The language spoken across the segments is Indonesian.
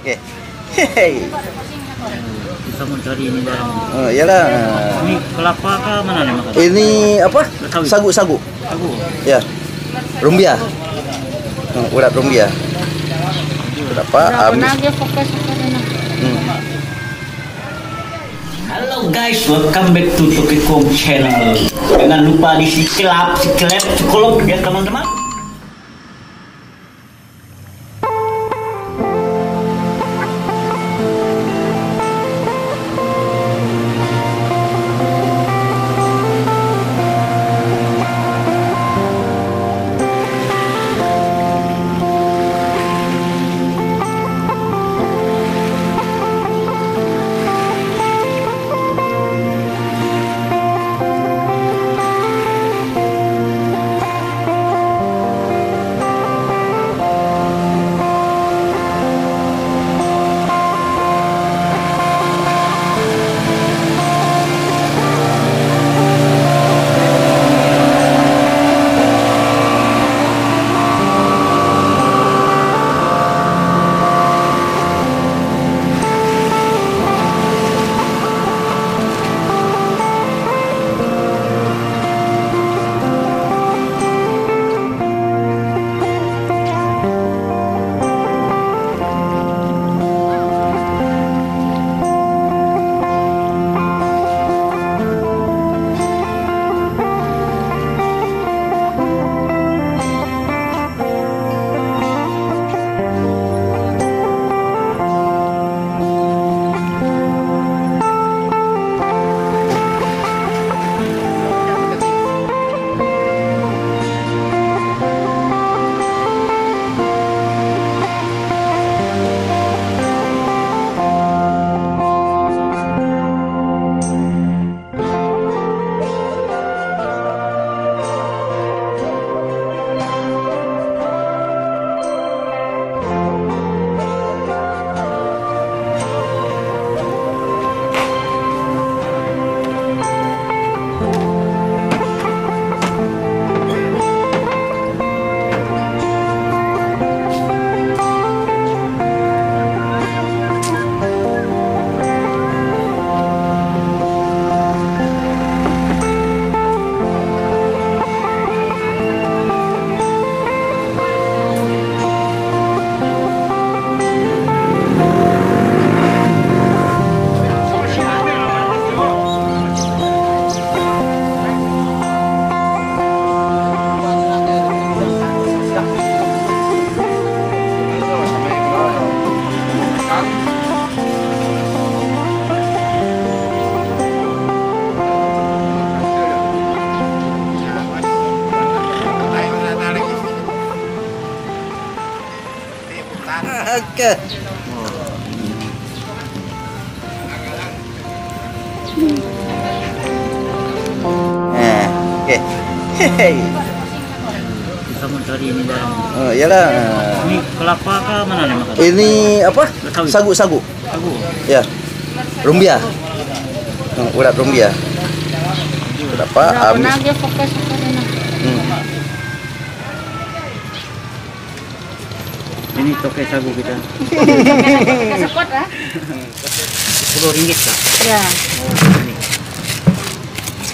Oke. Hehehe. Bisa mencari ini barang. Oh, iyalah. Ini kelapa kah mana nih makan? Ini apa? Sagu. Sagu-sagu. Aku. Ya. Rumbia. Hmm, urat rumbia. Berapa? Habis. Hmm. Halo guys, welcome back to Tokikom Channel. Jangan lupa di subscribe, subscribe, kolom ya teman-teman. Oke. Nah, oke. Hehehe. Bisa mencari ini barang. Oh, iyalah. Ini kelapa kah mana nih makan? Ini apa? Sagu. Sagu-sagu. Aku. Ya. Rumbia. Hmm, urat rumbia. Berapa? Habis. Ini toke sagu kita. Lah. Sepuluh ringgit kah? Ya.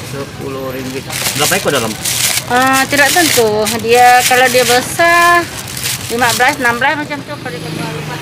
Sepuluh ringgit. Berapa ekor dalam? Eh, tidak tentu. Dia kalau dia besar 15, 16 macam tu kalau dia lupa